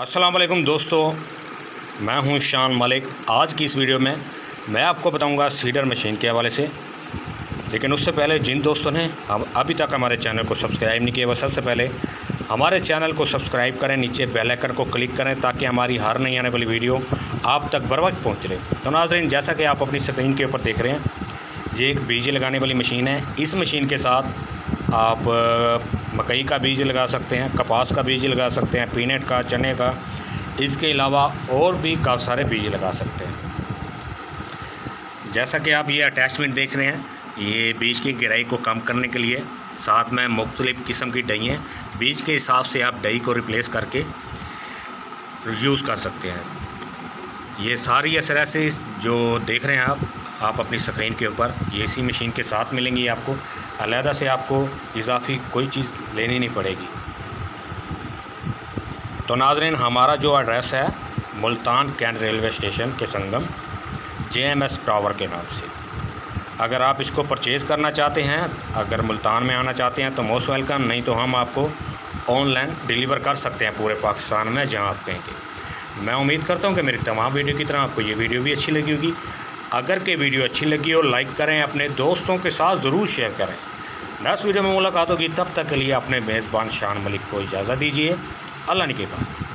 अस्सलाम वालेकुम दोस्तों, मैं हूँ शान मलिक। आज की इस वीडियो में मैं आपको बताऊँगा सीडर मशीन के हवाले से। लेकिन उससे पहले जिन दोस्तों ने हम अभी तक हमारे चैनल को सब्सक्राइब नहीं किया वह सबसे पहले हमारे चैनल को सब्सक्राइब करें, नीचे बेल आइकन को क्लिक करें, ताकि हमारी हर नई आने वाली वीडियो आप तक बर वक्त पहुँच रहे। तो नाजरीन, जैसा कि आप अपनी स्क्रीन के ऊपर देख रहे हैं, ये एक बीज लगाने वाली मशीन है। इस मशीन के साथ आप मकई का बीज लगा सकते हैं, कपास का बीज लगा सकते हैं, पीनट का, चने का। इसके अलावा और भी काफ़ी सारे बीज लगा सकते हैं। जैसा कि आप ये अटैचमेंट देख रहे हैं, ये बीज की गहराई को कम करने के लिए साथ में मुख्तलिफ़ किस्म की डई हैं बीज के हिसाब से आप डई को रिप्लेस करके यूज़ कर सकते हैं। ये सारी एसरेसिस जो देख रहे हैं आप आप अपनी स्क्रीन के ऊपर ये इसी मशीन के साथ मिलेंगी आपको। अलहदा से आपको इजाफी, कोई चीज़ लेनी नहीं पड़ेगी। तो नाजरीन, हमारा जो एड्रेस है, मुल्तान कैंट रेलवे स्टेशन के Sangam J M S tower के नाम से। अगर आप इसको परचेज़ करना चाहते हैं, अगर मुल्तान में आना चाहते हैं तो मोस्ट वेलकम नहीं तो हम आपको ऑनलाइन डिलीवर कर सकते हैं पूरे पाकिस्तान में, जहाँ आप कहेंगे। मैं उम्मीद करता हूँ कि मेरी तमाम वीडियो की तरह आपको ये वीडियो भी अच्छी लगी होगी। अगर के वीडियो अच्छी लगी हो, लाइक करें, अपने दोस्तों के साथ ज़रूर शेयर करें। नेक्स्ट वीडियो में मुलाकात होगी, तब तक के लिए अपने मेज़बान शान मलिक को इजाज़त दीजिए। अल्लाह ने के बाद